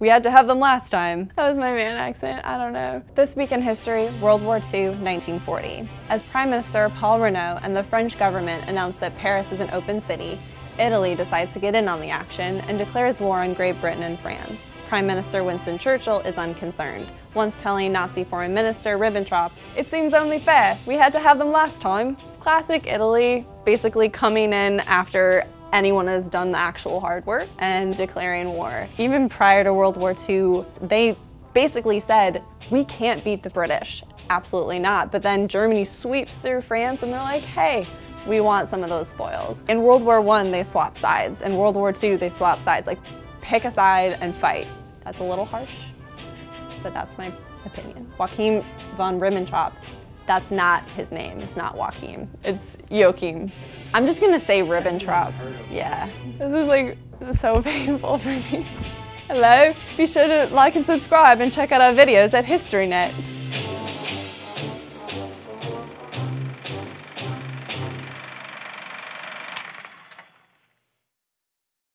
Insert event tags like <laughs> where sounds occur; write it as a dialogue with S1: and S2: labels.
S1: We had to have them last time. That was my man accent, I don't know. This week in history, World War II, 1940. As Prime Minister Paul Reynaud and the French government announced that Paris is an open city, Italy decides to get in on the action and declares war on Great Britain and France. Prime Minister Winston Churchill is unconcerned, once telling Nazi Foreign Minister Ribbentrop, it seems only fair, we had to have them last time. Classic Italy, basically coming in after anyone has done the actual hard work and declaring war. Even prior to World War II, they basically said, we can't beat the British. Absolutely not. But then Germany sweeps through France and they're like, hey, we want some of those spoils. In World War I, they swap sides. In World War II, they swap sides. Like, pick a side and fight. That's a little harsh, but that's my opinion. Joachim von Ribbentrop that's not his name. It's not Joachim. It's Joachim. I'm just gonna say Ribbentrop. Yeah. This is like so <laughs> painful for me. Hello? Be sure to like and subscribe and check out our videos at HistoryNet.